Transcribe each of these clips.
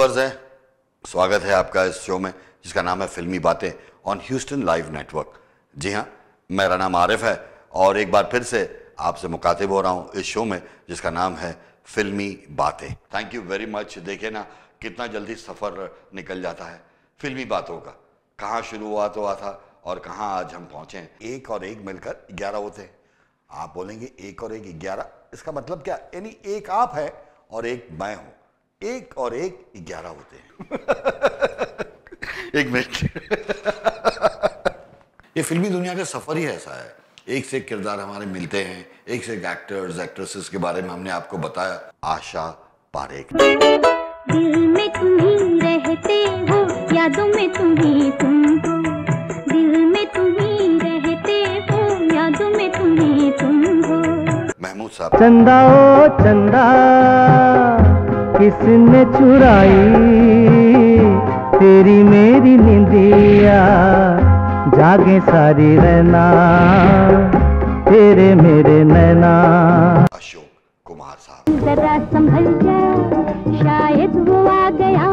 अर्ज़ है। स्वागत है आपका इस शो में, जिसका नाम है Filmi Baatein on Houston live network जी हाँ मेरा नाम आरिफ है और एक बार फिर से आपसे मुखातिब हो रहा हूँ इस शो में, जिसका नाम है फिल्मी बातें। थैंक यू वेरी मच देखे ना, कितना जल्दी सफ़र निकल जाता है फिल्मी बातों का। कहाँ शुरू हुआ तो हुआ था और कहाँ आज हम पहुँचे एक और एक मिलकर ग्यारह होते हैं। आप बोलेंगे एक और एक ग्यारह? इसका मतलब क्या? यानी एक आप है और एक मैं हूँ। एक और एक ग्यारह होते हैं। एक मिनट। ये फिल्मी दुनिया का सफ़र ही ऐसा है। एक से एक किरदार हमारे मिलते हैं। एक से एक एक्टर्स एक्ट्रेसेस के बारे में हमने आपको बताया। आशा पारेख। दिल में तुम ही रहते हो यादों में तुम ही तुम हो। दिल में तुम ही रहते हो यादों में तुम ही तुम हो। महमूद साहब। चंदा ओ चंदा। किसने चुराई? तेरी मेरी निंदिया जागे सारी रहना तेरे मेरे नैना। अशोक कुमार साहब। जरा संभल जा शायद वो आ गया।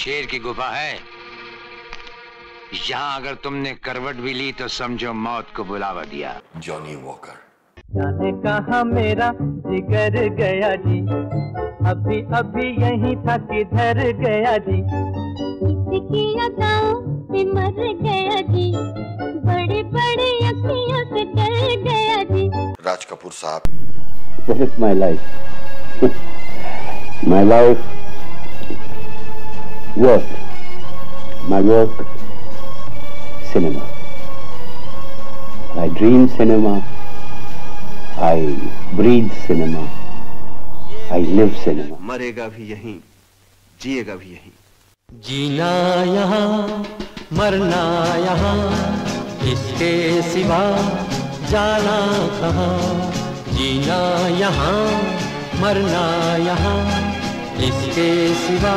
शेर की गुफा है। यहाँ अगर तुमने करवट भी ली तो समझो मौत को बुलावा दिया। Johnny Walker. जाने कहा मेरा जिगर गया जी? अभी अभी यही था किधर गया जी? इसकी अदाओं से मर गया जी। बड़ी बड़ी अखियों से डर गया जी। राज कपूर साहब। What is my life? my life, work. My work, cinema. I dream cinema. I breathe cinema. I live cinema. मरेगा भी यहीं जिएगा भी यहीं जीना यहाँ मरना यहाँ इसके सिवा जाना कहाँ जीना यहाँ मरना यहाँ इसके सिवा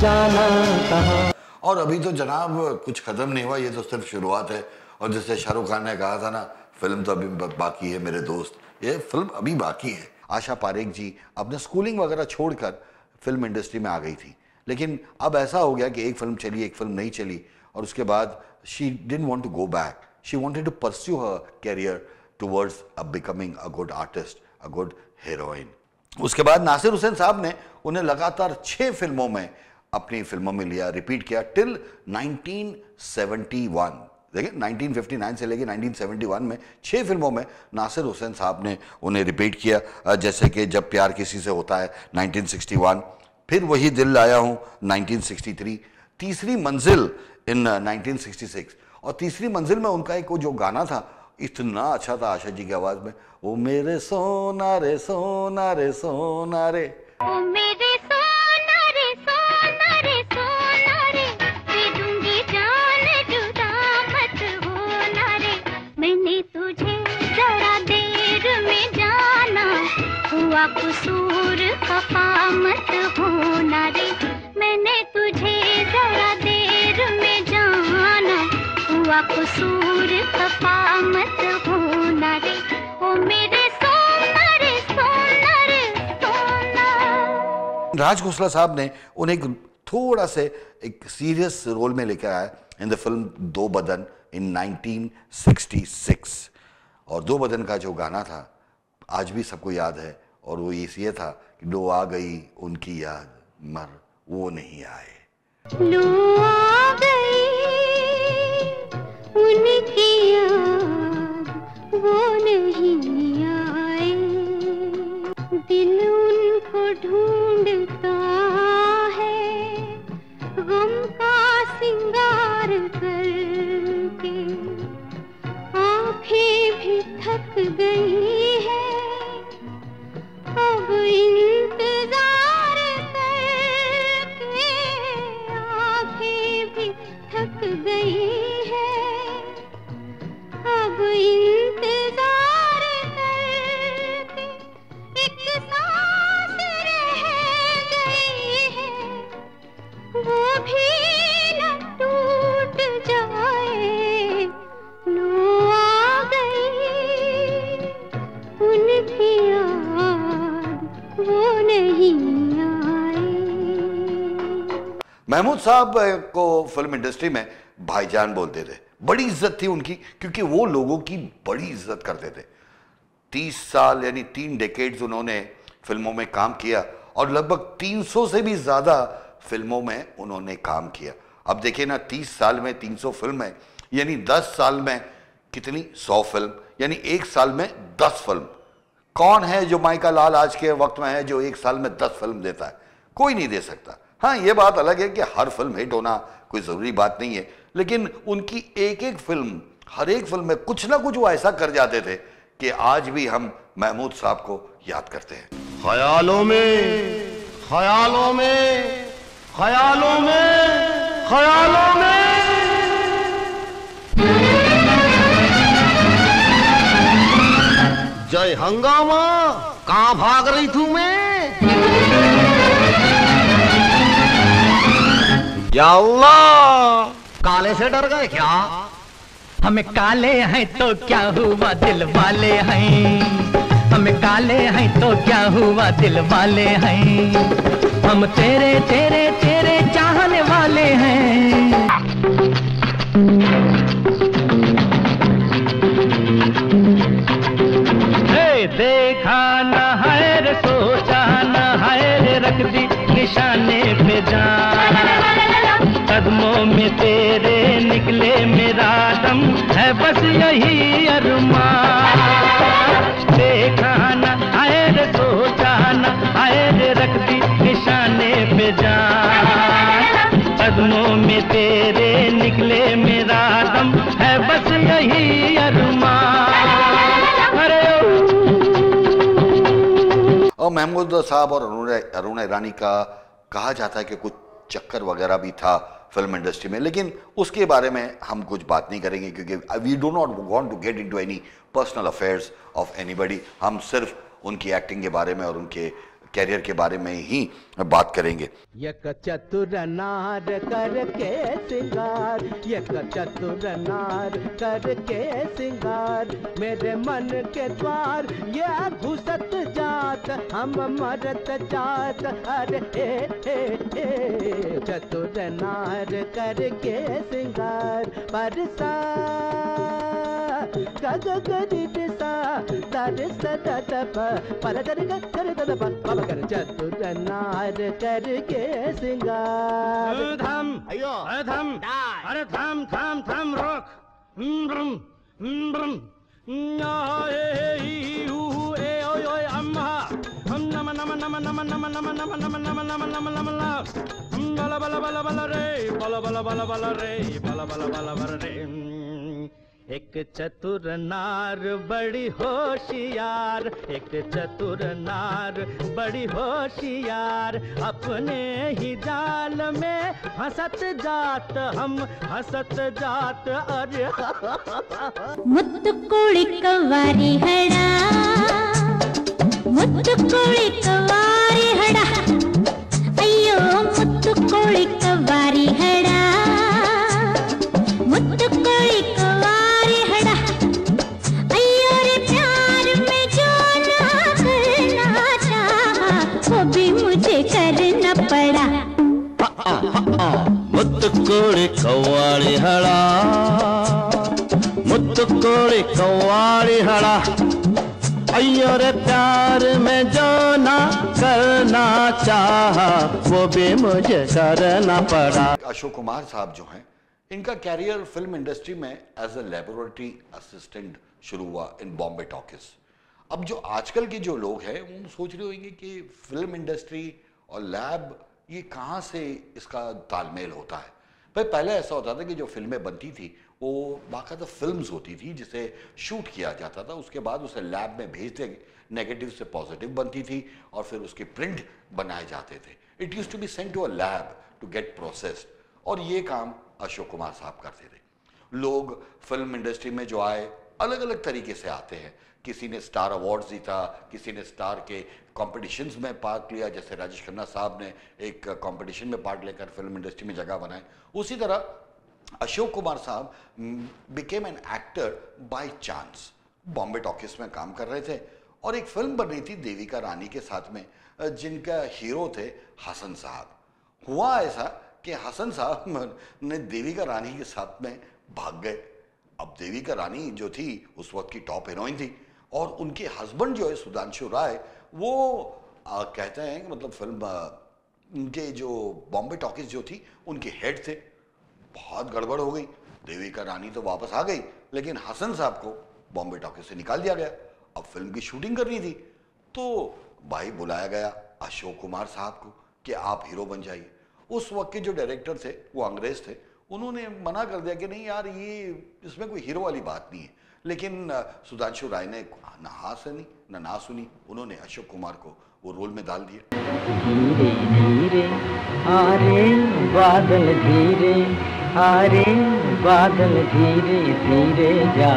जाना कहाँ। और अभी तो जनाब, कुछ खत्म नहीं हुआ, ये तो सिर्फ़ शुरुआत है। और जैसे शाहरुख खान ने कहा था ना, फ़िल्म तो अभी बाकी है मेरे दोस्त। ये फ़िल्म अभी बाकी है। आशा पारेख जी, अपने स्कूलिंग वगैरह छोड़कर फ़िल्म इंडस्ट्री में आ गई थी। लेकिन अब ऐसा हो गया कि एक फ़िल्म चली, एक फ़िल्म नहीं चली। और उसके बाद she didn't want to go back she wanted to pursue her career towards a becoming a good artist a good heroine उसके बाद नासिर हुसैन साहब ने उन्हें लगातार छह फ़िल्मों में अपनी फ़िल्मों में लिया रिपीट किया टिल 1971 देखिए 1959 से लेके 1971 में छह फ़िल्मों में नासिर हुसैन साहब ने उन्हें रिपीट किया। जैसे कि जब प्यार किसी से होता है 1961 फिर वही दिल लाया हूँ 1963 तीसरी मंजिल इन 1966 और तीसरी मंजिल में उनका एक वो जो गाना था, इतना अच्छा था आशा जी की आवाज़ में वो मेरे सोना रे सोना रे सोना रे। ओ मेरे कसूर मत होना रे। मैंने तुझे जरा देर में जाना। हुआ कसूर मत होना रे। ओ मेरे राज घोसला साहब ने उन्हें थोड़ा से एक सीरियस रोल में लेकर आया इन द फ़िल्म दो बदन इन 1966 और दो बदन का जो गाना था, आज भी सबको याद है। और वो ये था कि लो आ गई उनकी याद, मर, वो नहीं आए। लो आ गई उनकी याद, वो नहीं आए। दिल उनको ढूंढता है, गम का सिंगार करके। आँखें भी थक गई महमूद साहब को फ़िल्म इंडस्ट्री में भाईजान बोलते थे। बड़ी इज़्ज़त थी उनकी, क्योंकि वो लोगों की बड़ी इज़्ज़त करते थे। तीस साल यानी तीन डेकेड्स उन्होंने फ़िल्मों में काम किया और लगभग 300 से भी ज़्यादा फ़िल्मों में उन्होंने काम किया। अब देखिए ना 30 साल में 300 फ़िल्म है, यानी 10 साल में कितनी? 100 फ़िल्म, यानी एक साल में 10 फ़िल्म। कौन है जो माइका लाल आज के वक्त में है, जो एक साल में 10 फ़िल्म देता है? कोई नहीं दे सकता। हाँ ये बात अलग है कि हर फ़िल्म हिट होना कोई ज़रूरी बात नहीं है, लेकिन उनकी एक एक फ़िल्म, हर एक फ़िल्म में कुछ ना कुछ वो ऐसा कर जाते थे कि आज भी हम महमूद साहब को याद करते हैं। ख्यालों में ख्यालों में ख्यालों में ख्यालों में। जय हंगामा, कहाँ भाग रही थू मैं? या अल्लाह। काले से डर गए क्या? हम काले हैं तो क्या हुआ दिल वाले हैं? हम काले हैं तो क्या हुआ दिल वाले हैं? हम तेरे तेरे तेरे चाहने वाले हैं। हे देखा न है सोचा न है रे रख दी निशाने पे जान। कदमों में तेरे निकले मेरा दम है बस यही अरमान। देखा न, आए रे सोचा न, आए रे रख दी निशाने पे जान। कदमों में तेरे निकले मेरा दम है बस यही अरमान। अरे ओ। और महमूद साहब और अरुण अरुण ईरानी का कहा जाता है कि कुछ चक्कर वगैरह भी था। फ़िल्म इंडस्ट्री में। लेकिन उसके बारे में हम कुछ बात नहीं करेंगे क्योंकि we do not want to get into any personal affairs of anybody हम सिर्फ़ उनकी एक्टिंग के बारे में और उनके कैरियर के बारे में ही बात करेंगे। यक चतुर नार करके सिंगार यक चतुर नार करके सिंगार मेरे मन के द्वार ये घुसत जात हम मरत जात। अरे ए, ए, ए, चतुर नार करके सिंगार परसा अयो अरे अरे रोक हम्म, हम्म, ए, ई, ऊ, ए, ओय, ओय, अम्मा। हम नम, नम, नम, नम, नम, नम, नम, नम, नम, नम, नम, नम, बला, बला, बला, बला रे, बला, बला, बला, बला रे, बला, बला, बला, बला रे। एक चतुर नार, बड़ी होशियार। एक चतुर नार, बड़ी होशियार। अपने ही जाल में हंसत जात हम, हंसत जात अरे। मुत्त कोड़ी कवारी हड़ा मुत्त कोड़ी कवारी हड़ा। अयो मुत्त कोड़ी कवारी हड़ा मुत्त ಮುತ್ತು ಕೋಳಿ ಕವ್ವಾಳಿ ಹಳ ಮುತ್ತು ಕೋಳಿ ಕವ್ವಾಳಿ ಹಳ अयो रे प्यार में जो ना करना चाहा वो भी मुझे करना पड़ा अशोक कुमार साहब जो हैं इनका कैरियर फिल्म इंडस्ट्री में एज ए लेबोरेटरी असिस्टेंट शुरू हुआ इन बॉम्बे टॉकीज अब जो आजकल के जो लोग हैं वो सोच रहे होंगे कि फिल्म इंडस्ट्री और लैब ये कहाँ से इसका तालमेल होता है भाई, पहले ऐसा होता था कि जो फ़िल्में बनती थी, वो बाकायदा फ़िल्म होती थी, जिसे शूट किया जाता था। उसके बाद उसे लैब में भेज दे नेगेटिव से पॉजिटिव बनती थी और फिर उसके प्रिंट बनाए जाते थे। It use to be sent to a lab to get processed और ये काम अशोक कुमार साहब करते थे। लोग फ़िल्म इंडस्ट्री में जो आए अलग अलग तरीके से आते हैं। किसी ने स्टार अवार्ड जीता, किसी ने स्टार के कॉम्पिटिशन्स में पार्ट लिया, जैसे राजेश खन्ना साहब ने एक कॉम्पिटिशन में पार्ट लेकर फ़िल्म इंडस्ट्री में जगह बनाई। उसी तरह अशोक कुमार साहब became an actor by chance Bombay Talkies में काम कर रहे थे और एक फ़िल्म बन रही थी देविका रानी के साथ में, जिनका हीरो थे हसन साहब। हुआ ऐसा कि हसन साहब ने देविका रानी के साथ में भाग गए। अब देविका रानी जो थी, उस वक्त की टॉप हीरोइन थी और उनके हस्बैंड जो है, सुधांशु राय वो आ, कहते हैं कि मतलब फ़िल्म उनके जो बॉम्बे टॉकीज जो थी उनके हेड थे। बहुत गड़बड़ हो गई। देवी का रानी तो वापस आ गई लेकिन हसन साहब को बॉम्बे टॉकीज से निकाल दिया गया। अब फ़िल्म की शूटिंग करनी थी। तो भाई बुलाया गया अशोक कुमार साहब को कि आप हीरो बन जाइए। उस वक्त के जो डायरेक्टर थे वो अंग्रेज़ थे। उन्होंने मना कर दिया कि नहीं यार, ये इसमें कोई हीरो वाली बात नहीं है। लेकिन सुधांशु राय ने न हाँ सुनी न ना सुनी। उन्होंने अशोक कुमार को वो रोल में डाल दिया। धीरे धीरे, आरे बादल धीरे, आरे बादल धीरे धीरे जा।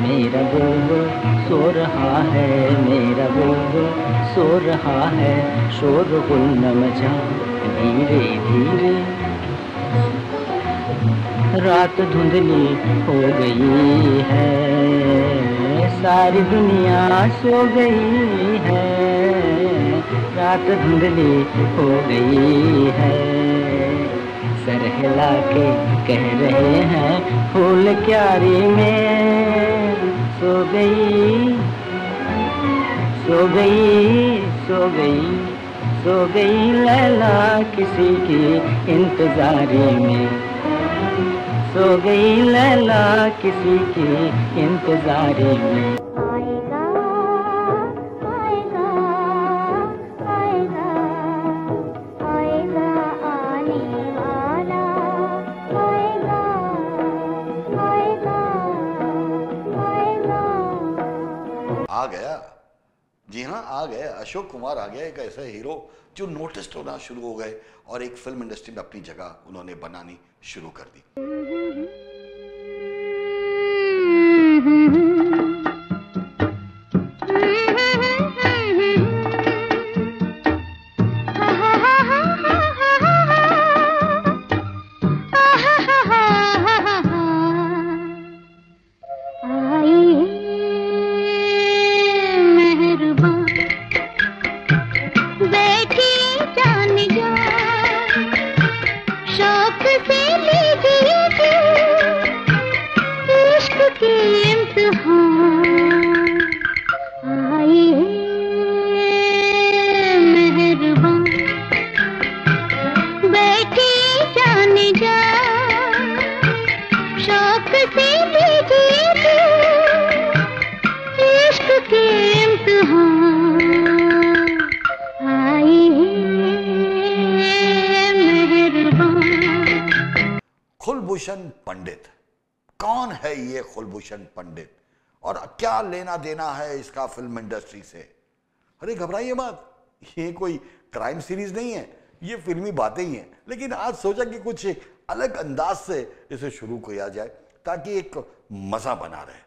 मेरा बुलबुल सो रहा है, मेरा बुलबुल सो रहा है, शोर गुल न मचा धीरे धीरे रात धुंधली हो गई है। सारी दुनिया सो गई है। रात धुंधली हो गई है। सर हिला के कह रहे हैं, फूल क्यारी में। सो गई सो गई सो गई सो गई लैला किसी की इंतजारी में। सो गई लैला किसी की इंतजारी में। कुमार आ गया एक ऐसा हीरो जो नोटिस होना शुरू हो गए और एक फ़िल्म इंडस्ट्री में अपनी जगह उन्होंने बनानी शुरू कर दी। कुलभूषण पंडित। कौन है ये कुलभूषण पंडित? और क्या लेना देना है इसका फ़िल्म इंडस्ट्री से? अरे घबराइए मत। ये कोई क्राइम सीरीज़ नहीं है। ये फिल्मी बातें ही हैं। लेकिन आज सोचा कि कुछ अलग अंदाज से इसे शुरू किया जाए, ताकि एक मज़ा बना रहे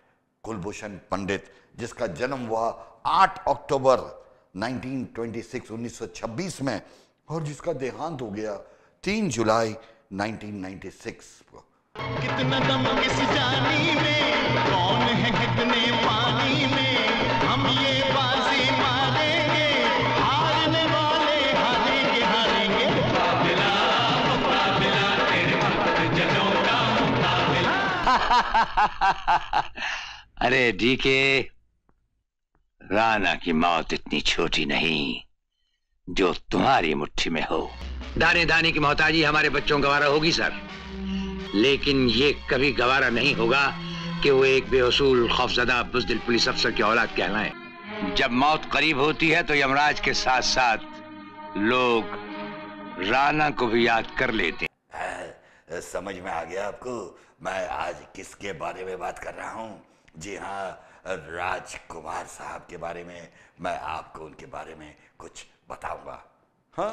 कुलभूषण पंडित, जिसका जन्म हुआ 8 अक्टूबर 1926 1926 में, और जिसका देहांत हो गया 3 जुलाई 1996 को कितना दम किस जानी में कौन है कितने पानी में? हम ये बाजी मारेंगे हारने वाले हारेंगे हारेंगे। मुकाबला मुकाबला तेरे भक्त जनों का मुकाबला। अरे डीके राणा की मौत इतनी छोटी नहीं। जो तुम्हारी मुट्ठी में हो। दाने दाने की मोहताजी हमारे बच्चों गवारा होगी सर। लेकिन ये कभी गवारा नहीं होगा कि वो एक बेअसूल खौफजदा बुजदिल पुलिस अफसर की औलाद कहलाएँ। जब मौत करीब होती है तो यमराज के साथ साथ लोग राणा को भी याद कर लेते हैं। हाँ, समझ में आ गया आपको मैं आज किसके बारे में बात कर रहा हूँ? जी हाँ राजकुमार साहब के बारे में मैं आपको उनके बारे में कुछ बताऊँगा। हाँ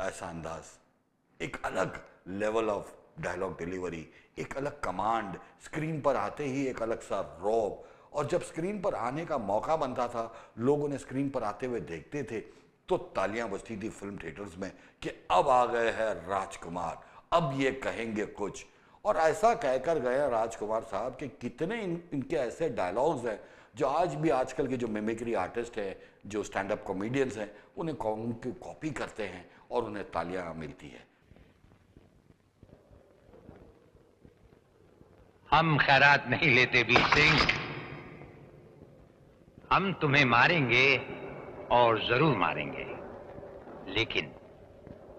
ऐसा अंदाज। एक अलग लेवल ऑफ़ डायलॉग डिलीवरी एक अलग कमांड स्क्रीन पर आते ही एक अलग सा रौब और जब स्क्रीन पर आने का मौका बनता था लोग उन्हें स्क्रीन पर आते हुए देखते थे तो तालियाँ बजती थी फ़िल्म थिएटर्स में कि अब आ गए हैं राजकुमार अब ये कहेंगे कुछ। और ऐसा कहकर गए राजकुमार साहब कि कितने इन, इनके ऐसे डायलॉग्स हैं जो आज भी आजकल के जो मेमिक्री आर्टिस्ट हैं जो स्टैंड अप कॉमेडियंस हैं उन्हें उनकी कॉपी करते हैं और उन्हें तालियाँ मिलती है। हम खैरात नहीं लेते वीर सिंह। हम तुम्हें मारेंगे और ज़रूर मारेंगे। लेकिन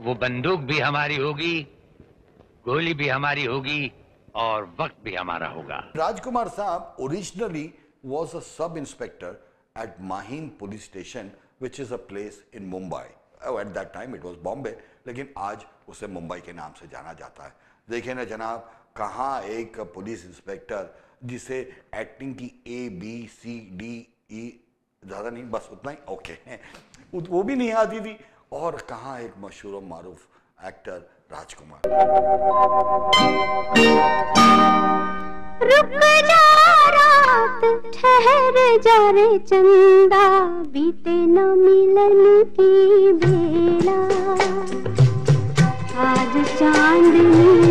वो बंदूक भी हमारी होगी गोली भी हमारी होगी और वक्त भी हमारा होगा। राजकुमार साहब originally was a sub inspector at Mahim police station which is a place in Mumbai. Oh, at that time it was Bombay लेकिन आज उसे मुंबई के नाम से जाना जाता है। देखिए ना जनाब कहाँ एक पुलिस इंस्पेक्टर जिसे एक्टिंग की ए बी सी डी ई ज़्यादा नहीं बस उतना ही ओके वो भी नहीं आती थी। और कहाँ एक मशहूर और मारूफ एक्टर राजकुमार। रुक जा रात ठहर जा रे चंदा बीते न मिलन की बेला। आज चांदनी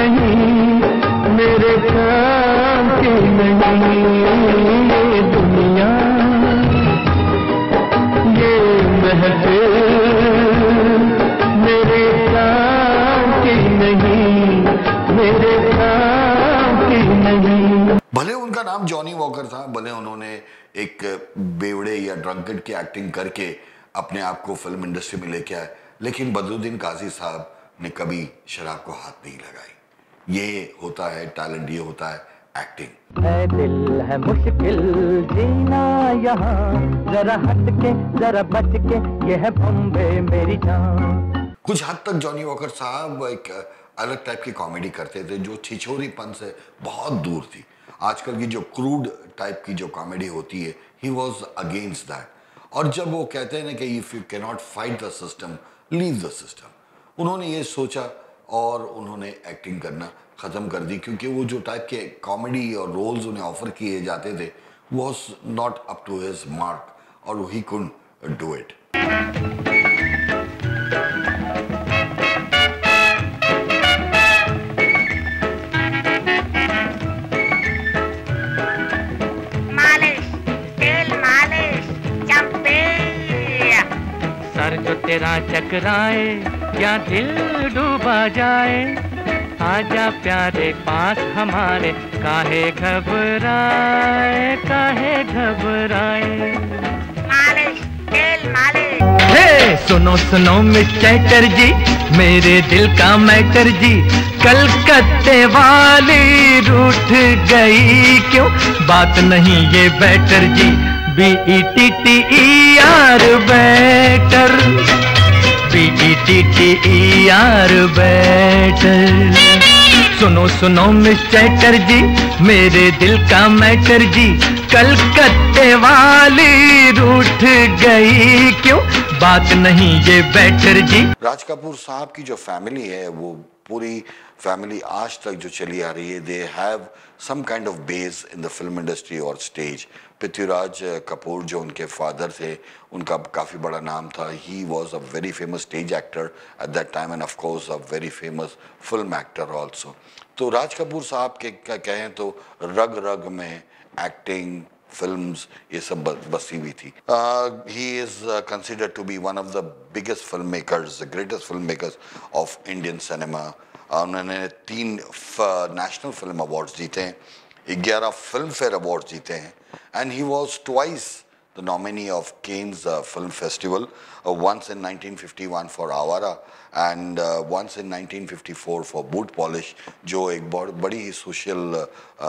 नहीं, मेरे काम की नहीं ये दुनिया। ये महफिल मेरे काम की नहीं, मेरे काम की नहीं। भले उनका नाम जॉनी वॉकर था, भले उन्होंने एक बेवड़े या ड्रंकड की एक्टिंग करके अपने आप को फ़िल्म इंडस्ट्री में लेके आए, लेकिन बदरुद्दीन काजी साहब ने कभी शराब को हाथ नहीं लगाई। ये होता है टैलेंट ये होता है एक्टिंग है दिल है मुश्किल जीना यहाँ। जरा हट के जरा बच के ये है बॉम्बे मेरी जान। कुछ हद तक जॉनी वॉकर साहब एक अलग टाइप की कॉमेडी करते थे जो छिछोरीपन से बहुत दूर थी। आजकल की जो क्रूड टाइप की जो कॉमेडी होती है ही वॉज़ अगेंस्ट दैट और जब वो कहते हैं ना कि if you cannot fight the system leave the system उन्होंने ये सोचा और उन्होंने एक्टिंग करना ख़त्म कर दी, क्योंकि वो जो टाइप के कॉमेडी और रोल्स उन्हें ऑफ़र किए जाते थे was not up to his mark और ही कुंड डू इट तेरा चकराए क्या दिल डूबा जाए आजा प्यारे पास हमारे काहे घबराए काहे घबराए। हे सुनो सुनो मिस्टर जी मेरे दिल का मैटर जी कलकत्ते वाली रूठ गई क्यों? बात नहीं ये batter G B R better. B R better. सुनो सुनो, मिस्टर जी मेरे दिल का मैटर जी, कलकत्ते वाली रूठ गई क्यों? बात नहीं ये बैटर जी। राज कपूर साहब की जो फैमिली है, वो पूरी फैमिली आज तक जो चली आ रही है they have some kind of base in the film industry और स्टेज पृथ्वीराज कपूर जो उनके फादर थे, उनका काफ़ी बड़ा नाम था। He was a very famous stage actor at that time and of course a very famous film actor also तो राज कपूर साहब के कहें तो रग रग में एक्टिंग फिल्म्स ये सब बसी हुई थी। He is consider to be one of the biggest film makers greatest film makers of Indian cinema उन्होंने तीन नेशनल फ़िल्म अवार्ड्स जीते हैं। ग्यारह फ़िल्म फेयर अवार्ड जीते हैं। And he was twice the nominee of Cannes film festival once in 1951 for Awaara and once in 1954 for Boot Polish जो एक बहुत बड़ी ही सोशल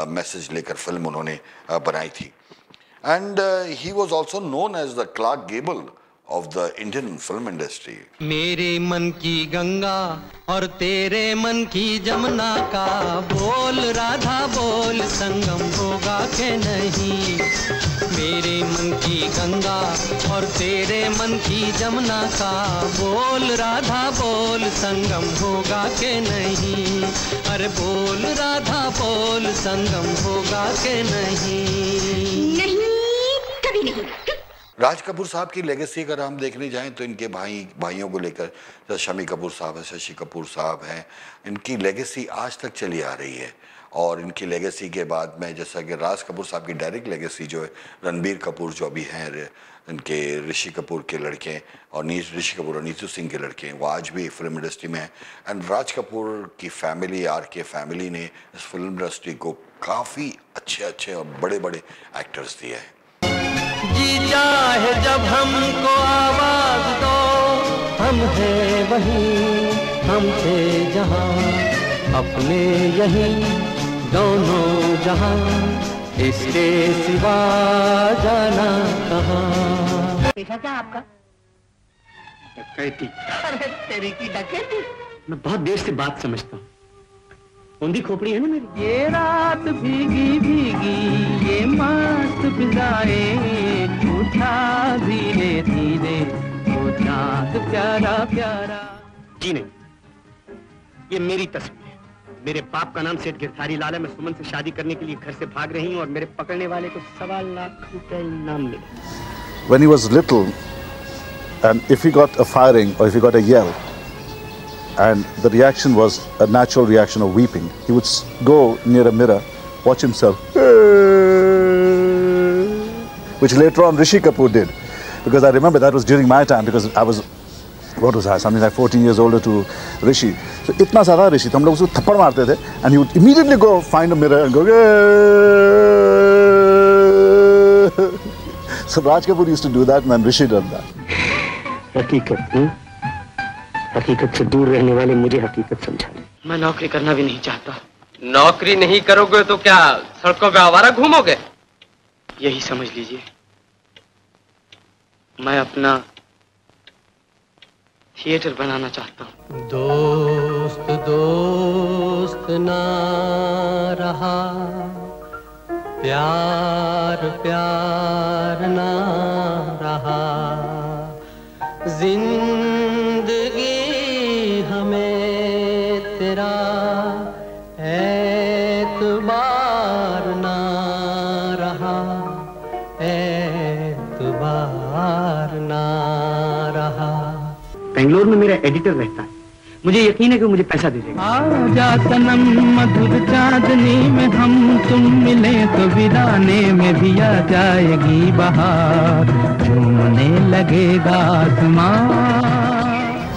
मैसेज लेकर फ़िल्म उन्होंने बनाई थी। And he was also known as the Clark Gable of the Indian film industry. मेरे मन की गंगा और तेरे मन की जमुना का बोल राधा बोल संगम होगा के नहीं? मेरे मन की गंगा और तेरे मन की जमुना का बोल राधा बोल संगम होगा के नहीं? अरे बोल राधा बोल संगम होगा के नहीं? नहीं कभी नहीं। राज कपूर साहब की लेगेसी अगर हम देखने जाएँ तो इनके भाई, भाइयों को लेकर जैसे शमी कपूर साहब हैं, शशि कपूर साहब हैं, इनकी लेगेसी आज तक चली आ रही है। और इनकी लेगेसी के बाद में जैसा कि राज कपूर साहब की डायरेक्ट लेगेसी जो है, रणबीर कपूर जो अभी हैं इनके ऋषि कपूर के लड़के और नी ऋषि कपूर और नीतू सिंह के लड़के हैं, वो आज भी फ़िल्म इंडस्ट्री में हैं। एंड राज कपूर की फैमिली आर के फैमिली ने इस फ़िल्म इंडस्ट्री को काफ़ी अच्छे अच्छे और बड़े बड़े एक्टर्स दिए हैं। चाहे जब हमको आवाज़ दो। हम हैं वहीं हम थे जहाँ अपने यहीं दोनों जहाँ इसके सिवा जाना कहाँ। पेशा क्या आपका? डकैती। अरे तेरी की डकैती? मैं बहुत देर से बात समझता हूँ। औंधी खोपड़ी है ना मेरी? ये रात भीगी भीगी ये मस्त फिजाएँ उठा धीरे धीरे वो चाँद प्यारा प्यारा जी नहीं ये मेरी तस्वीर है मेरे बाप का नाम सेठ गिरधारी लाल है मैं सुमन से शादी करने के लिए घर से भाग रही हूँ और मेरे पकड़ने वाले को सवा लाख रुपए इनाम मिले when he was little, and if he got a firing or if he got a yell, and the reaction was a natural reaction of weeping, he would go near a mirror, watch himself, which later on Rishi Kapoor did, because I remember that was during my time because I was. What was I? Something like 14 years older to Rishi. So इतना सारा Rishi, तो हम लोग उसको थप्पड़ मारते थे, and he would immediately go find a mirror and go. So Raj Kapoor used to do that, and then Rishi did that. हकीकत हूँ हकीकत से दूर रहने वाले मुझे हकीकत समझा मैं नौकरी करना भी नहीं चाहता नौकरी नहीं करोगे तो क्या सड़कों पे आवारा घूमोगे यही समझ लीजिए। मैं अपना थिएटर बनाना चाहता हूँ। दोस्त दोस्त ना रहा, प्यार प्यार ना रहा, ज़िंदगी बेंगलोर में मेरा एडिटर रहता है मुझे यकीन है कि मुझे पैसा दे देगा आजा सनम मधुर चांदनी में हम तुम मिले तो वीराने में भी आ जाएगी बहार झूमने लगेगा आसमान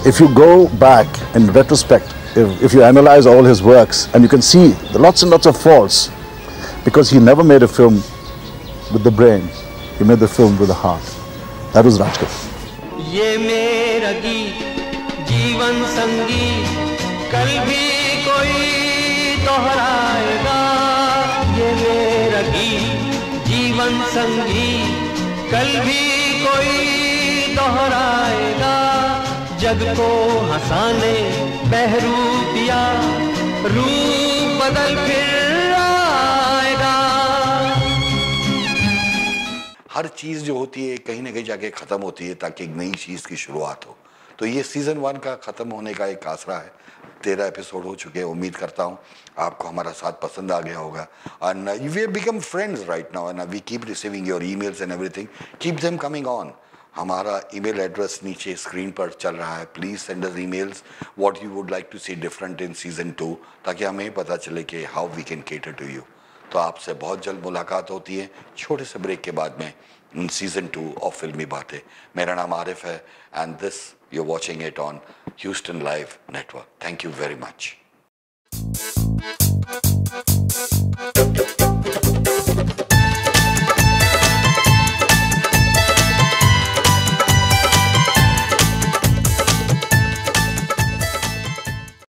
if you go back in retrospect, if, if you analyze all his works, and you can see the lots and lots of faults, because he never made a film with the brain, he made the film with the heart. That was Raj Kapoor. ये मेरा गीत जीवन संगी, कल भी कोई दोहराएगा। ये मेरा जीवन संगी, कल भी कोई दोहराएगा। जग को हंसाने, बहरू दिया रूप बदल फिर हर चीज़ जो होती है, कहीं ना कहीं जाके ख़त्म होती है ताकि एक नई चीज़ की शुरुआत हो। तो ये सीज़न वन का ख़त्म होने का एक आसरा है। तेरह एपिसोड हो चुके हैं, उम्मीद करता हूँ आपको हमारा साथ पसंद आ गया होगा। And we become friends right now and we keep receiving your emails and everything keep them coming on हमारा ईमेल एड्रेस नीचे स्क्रीन पर चल रहा है। Please send us emails what you would like to see different in season two ताकि हमें पता चले कि how we can cater to you तो आपसे बहुत जल्द मुलाकात होती है। छोटे से ब्रेक के बाद में सीज़न टू ऑफ़ फिल्मी बातें। मेरा नाम आरिफ है and this you watching it on Houston live network thank you very much